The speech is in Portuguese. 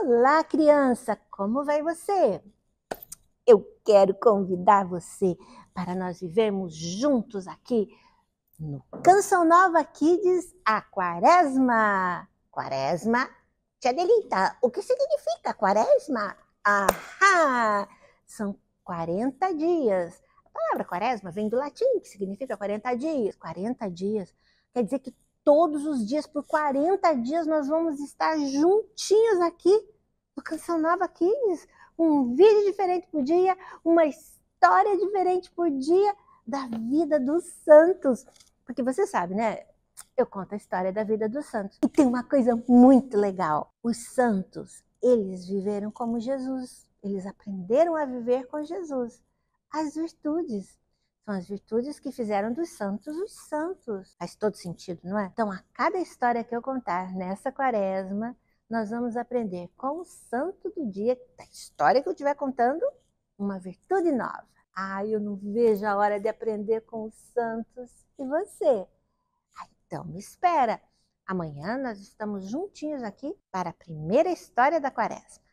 Olá, criança, como vai você? Eu quero convidar você para nós vivermos juntos aqui no Canção Nova Kids a Quaresma. Quaresma, tia Delita, o que significa Quaresma? Ahá! São 40 dias. A palavra Quaresma vem do latim, que significa 40 dias. 40 dias quer dizer que todos os dias, por 40 dias, nós vamos estar juntinhos aqui no Canção Nova Kids. Um vídeo diferente por dia, uma história diferente por dia da vida dos santos. Porque você sabe, né? Eu conto a história da vida dos santos. E tem uma coisa muito legal. Os santos, eles viveram como Jesus. Eles aprenderam a viver com Jesus. As virtudes. São as virtudes que fizeram dos santos os santos. Faz todo sentido, não é? Então, a cada história que eu contar nessa quaresma, nós vamos aprender com o santo do dia, da história que eu estiver contando, uma virtude nova. Ah, eu não vejo a hora de aprender com os santos. E você? Ah, então, me espera. Amanhã nós estamos juntinhos aqui para a primeira história da quaresma.